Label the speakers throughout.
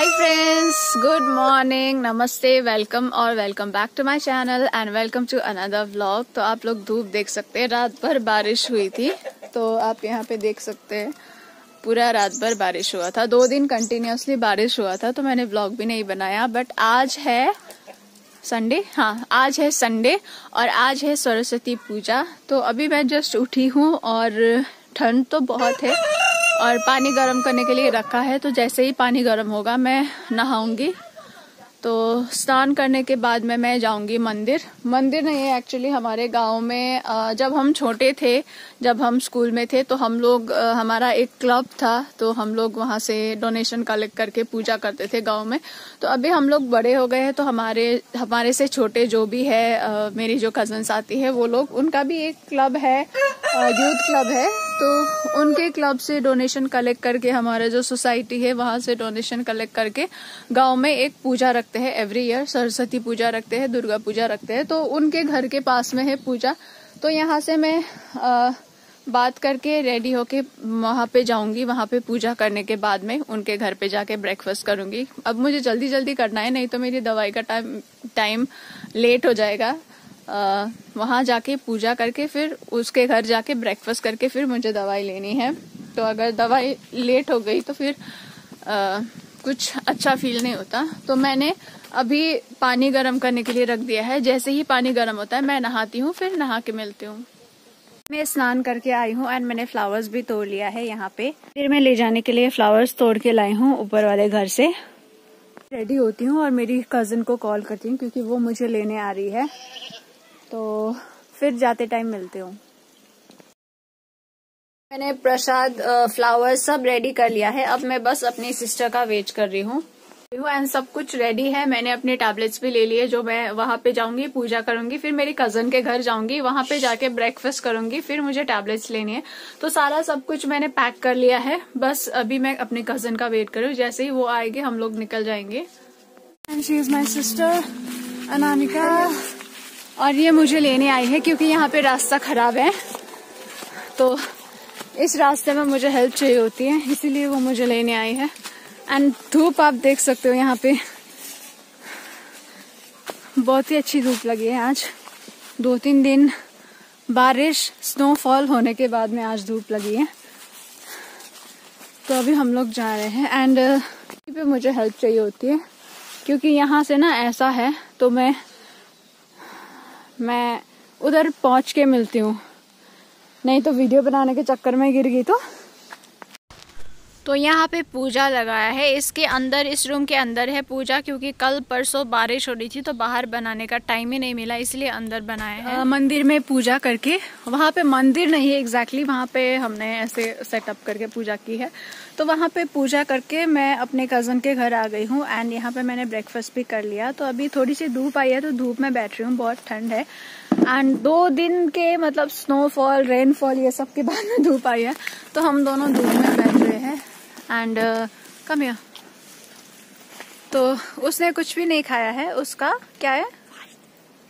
Speaker 1: हाय friends good morning नमस्ते welcome और welcome back to my channel and welcome to another vlog तो आप लोग धूप देख सकते हैं। रात भर बारिश हुई थी। तो आप यहाँ पे देख सकते हैं। पूरा रात भर बारिश हुआ था। दो दिन कंटिन्यूसली बारिश हुआ था। तो मैंने व्लॉग भी नहीं बनाया। बट आज है संडे हाँ आज है संडे और आज है सरस्वती पूजा। तो अभी मैं जस्ट उठी हूँ और ठंड तो बहुत है। और पानी गर्म करने के लिए रखा है तो जैसे ही पानी गर्म होगा मैं नहाऊँगी। तो स्नान करने के बाद में मैं जाऊँगी मंदिर। मंदिर नहीं है एक्चुअली हमारे गाँव में जब हम छोटे थे, जब हम स्कूल में थे तो हम लोग हमारा एक क्लब था तो हम लोग वहाँ से डोनेशन कलेक्ट करके पूजा करते थे गाँव में। तो अभी हम लोग बड़े हो गए हैं तो हमारे हमारे से छोटे जो भी है मेरी जो कजन्स आती है, वो लोग, उनका भी एक क्लब है यूथ क्लब है। तो उनके क्लब से डोनेशन कलेक्ट करके हमारा जो सोसाइटी है वहाँ से डोनेशन कलेक्ट करके गाँव में एक पूजा रखते हैं एवरी ईयर सरस्वती पूजा रखते हैं दुर्गा पूजा रखते हैं। तो उनके घर के पास में है पूजा। तो यहाँ से मैं आ, बात करके रेडी होके वहाँ पे जाऊँगी वहाँ पे पूजा करने के बाद में उनके घर पे जाके ब्रेकफास्ट करूँगी। अब मुझे जल्दी जल्दी करना है नहीं तो मेरी दवाई का टाइम टाइम लेट हो जाएगा। वहाँ जाके पूजा करके फिर उसके घर जाके ब्रेकफास्ट करके फिर मुझे दवाई लेनी है। तो अगर दवाई लेट हो गई तो फिर आ, कुछ अच्छा फील नहीं होता। तो मैंने अभी पानी गर्म करने के लिए रख दिया है। जैसे ही पानी गर्म होता है मैं नहाती हूँ फिर नहा के मिलती हूँ। मैं स्नान करके आई हूँ एंड मैंने फ्लावर्स भी तोड़ लिया है यहाँ पे। फिर मैं ले जाने के लिए फ्लावर्स तोड़ के लाई हूँ ऊपर वाले घर से। रेडी होती हूँ और मेरी कजिन को कॉल करती हूँ क्योंकि वो मुझे लेने आ रही है। तो फिर जाते टाइम मिलते हूँ। मैंने प्रसाद फ्लावर सब रेडी कर लिया है। अब मैं बस अपनी सिस्टर का वेट कर रही हूँ। एंड सब कुछ रेडी है। मैंने अपने टैबलेट्स भी ले लिए जो मैं वहाँ पे जाऊँगी पूजा करूँगी। फिर मेरी कज़न के घर जाऊँगी वहाँ पे जाके ब्रेकफास्ट करूँगी। फिर मुझे टैबलेट्स लेनी है। तो सारा सब कुछ मैंने पैक कर लिया है। बस अभी मैं अपने कज़न का वेट करूँ जैसे ही वो आएगी हम लोग निकल जाएँगे। And she is my sister Anamika और ये मुझे लेने आई है क्योंकि यहाँ पे रास्ता खराब है। तो इस रास्ते में मुझे हेल्प चाहिए होती है, इसीलिए वो मुझे लेने आई है। एंड धूप आप देख सकते हो यहाँ पे। बहुत ही अच्छी धूप लगी है आज। दो तीन दिन बारिश स्नोफॉल होने के बाद में आज धूप लगी है। तो अभी हम लोग जा रहे हैं एंड पे मुझे हेल्प चाहिए होती है। क्योंकि यहाँ से ना ऐसा है तो मैं मैं उधर पहुँच के मिलती हूँ। नहीं तो वीडियो बनाने के चक्कर में गिर गई तो? तो यहाँ पे पूजा लगाया है। इसके अंदर, इस रूम के अंदर है पूजा क्योंकि कल परसों बारिश हो रही थी तो बाहर बनाने का टाइम ही नहीं मिला, इसलिए अंदर बनाया है। मंदिर में पूजा करके, वहाँ पे मंदिर नहीं है एग्जैक्टली वहाँ पे हमने ऐसे सेटअप करके पूजा की है। तो वहाँ पे पूजा करके मैं अपने कज़न के घर आ गई हूँ एंड यहाँ पे मैंने ब्रेकफास्ट भी कर लिया। तो अभी थोड़ी सी धूप आई है तो धूप में बैठ रही हूँ, बहुत ठंड है। एंड दो दिन के मतलब स्नोफॉल रेनफॉल ये सब के बाद में धूप आई है। तो हम दोनों धूप में एंड कम uh, तो उसने कुछ भी नहीं खाया है। उसका क्या है?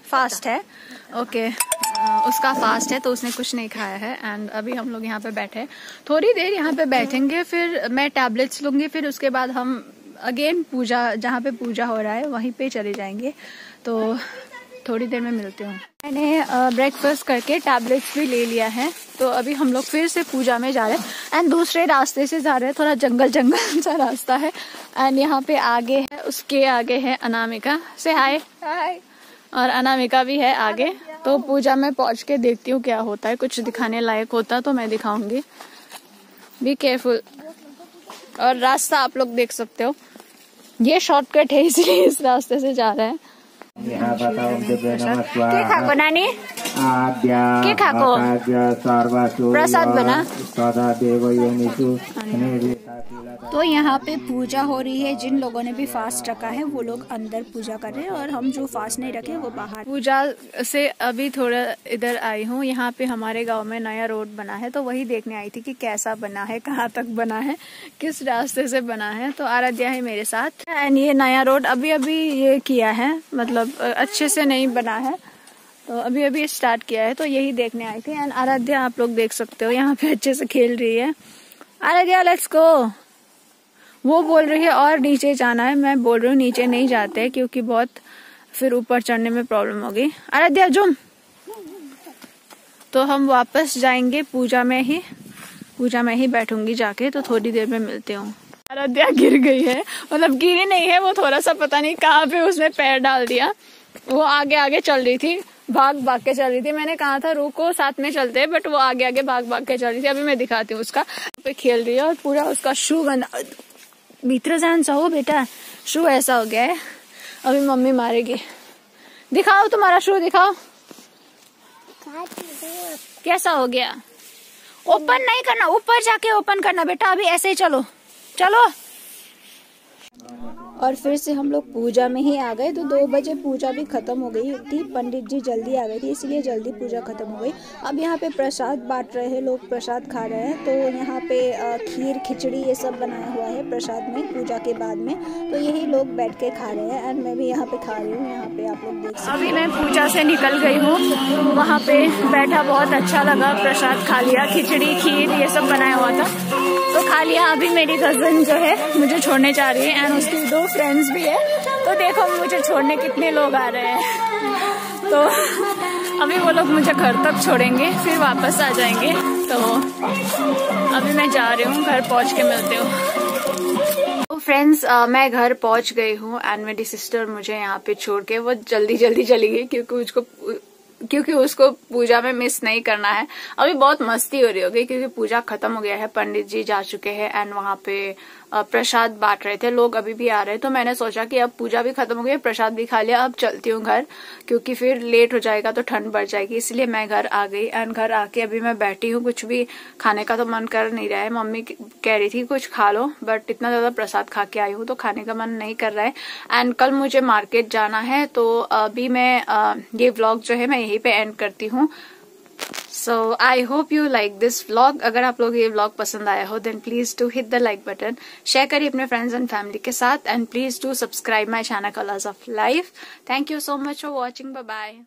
Speaker 1: फास्ट है। Okay okay. uh, उसका फास्ट है तो उसने कुछ नहीं खाया है। एंड अभी हम लोग यहाँ पे बैठे। थोड़ी देर यहाँ पे बैठेंगे फिर मैं टैबलेट्स लूँगी फिर उसके बाद हम अगेन पूजा जहाँ पे पूजा हो रहा है वहीं पे चले जाएँगे। तो थोड़ी देर में मिलती हूँ। मैंने ब्रेकफास्ट करके टैबलेट्स भी ले लिया है। तो अभी हम लोग फिर से पूजा में जा रहे हैं। एंड दूसरे रास्ते से जा रहे हैं। थोड़ा जंगल जंगल सा रास्ता है। एंड यहाँ पे आगे है उसके आगे है अनामिका। से हाय हाय और अनामिका भी है आगे। तो पूजा में पहुँच के देखती हूँ क्या होता है। कुछ दिखाने लायक होता तो मैं दिखाऊँगी। बी केयरफुल और रास्ता आप लोग देख सकते हो। ये शॉर्टकट है इसलिए इस रास्ते से जा रहे हैं। के खाएको नानी के खाएको प्रसाद बना तो यहाँ पे पूजा हो रही है। जिन लोगों ने भी फास्ट रखा है, वो लोग अंदर पूजा कर रहे हैं और हम जो फास्ट नहीं रखे, वो बाहर। पूजा से अभी थोड़ा इधर आई हूँ। यहाँ पे हमारे गाँव में नया रोड बना है तो वही देखने आई थी कि कैसा बना है, कहाँ तक बना है, किस रास्ते से बना है। तो आराध्या है मेरे साथ। एंड ये नया रोड अभी अभी ये किया है मतलब अच्छे से नहीं बना है। तो अभी अभी स्टार्ट किया है तो यही देखने आई थी। एंड आराध्या, आप लोग देख सकते हो, यहाँ पे अच्छे से खेल रही है। आराध्या लेट्स गो वो बोल रही है, और नीचे जाना है। मैं बोल रही हूँ, नीचे नहीं जाते, क्योंकि बहुत फिर ऊपर चढ़ने में प्रॉब्लम होगी। आराध्या जुम तो हम वापस जाएँगे पूजा में ही। पूजा में ही बैठूँगी जाके तो थोड़ी देर में मिलते हूँ। आराध्या गिर गई है। मतलब गिरी नहीं है, वो थोड़ा सा पता नहीं कहाँ पे उसने पैर डाल दिया। वो आगे आगे चल रही थी। भाग भाग के चल रही थी। मैंने कहा था, रुको, साथ में चलते हैं बट वो आगे आगे भाग भाग के चल रही थी। अभी मैं दिखाती हूँ उसका। पे खेल रही है और पूरा उसका शू गंदा भीतर जान सा हो बेटा। शू ऐसा हो गया है। अभी मम्मी मारेगी। दिखाओ तुम्हारा शू, दिखाओ। कैसा हो गया? ओपन नहीं करना, ऊपर जाके ओपन करना बेटा। अभी ऐसे ही चलो। चलो। और फिर से हम लोग पूजा में ही आ गए तो दो बजे पूजा भी खत्म हो गई थी। पंडित जी जल्दी आ गए थे, इसलिए जल्दी पूजा खत्म हो गई। अब यहाँ पे प्रसाद बांट रहे हैं, लोग प्रसाद खा रहे हैं। तो यहाँ पे खीर, खिचड़ी ये सब बनाया हुआ है प्रसाद में, पूजा के बाद में। तो यही लोग बैठ के खा रहे हैं एंड मैं भी यहाँ पे खा रही हूँ, यहाँ पे आप लोग देख अभी मैं पूजा से निकल गई हूँ। वहाँ पे बैठा बहुत अच्छा लगा, प्रसाद खा लिया, खिचड़ी, खीर ये सब बनाया हुआ था। तो खा लिया, अभी मेरी कज़न जो है मुझे छोड़ने जा रही है एंड उसकी दो फ्रेंड्स भी है। तो देखो मुझे छोड़ने कितने लोग आ रहे हैं। तो अभी वो लोग मुझे घर तक छोड़ेंगे, फिर वापस आ जाएँगे। तो अभी मैं जा रही हूँ, घर पहुँच के मिलते हूँ। तो फ्रेंड्स मैं घर पहुँच गई हूँ एंड मेरी सिस्टर मुझे यहाँ पे छोड़ के, वो जल्दी जल्दी चली गई, क्योंकि उसको क्योंकि उसको पूजा में मिस नहीं करना है। अभी बहुत मस्ती हो रही होगी क्योंकि पूजा खत्म हो गया है, पंडित जी जा चुके हैं एंड वहाँ पे प्रसाद बांट रहे थे। लोग अभी भी आ रहे तो मैंने सोचा कि अब पूजा भी खत्म हो गई, प्रसाद भी खा लिया, अब चलती हूँ घर। क्योंकि फिर लेट हो जाएगा तो ठंड बढ़ जाएगी, इसलिए मैं घर आ गई एंड घर आके अभी मैं बैठी हूँ। कुछ भी खाने का तो मन कर नहीं रहा है। मम्मी कह रही थी, कुछ खा लो बट इतना ज़्यादा प्रसाद खा के आई हूँ तो खाने का मन नहीं कर रहा है। एंड कल मुझे मार्केट जाना है तो अभी मैं ये व्लॉग जो है मैं यहीं पे एंड करती हूँ। So I hope you like this vlog अगर आप लोग ये व्लॉग पसंद आया हो then please to hit the like button share करिए अपने फ्रेंड्स एंड फैमिली के साथ and please to subscribe my channel Colours of Life thank you so much for watching bye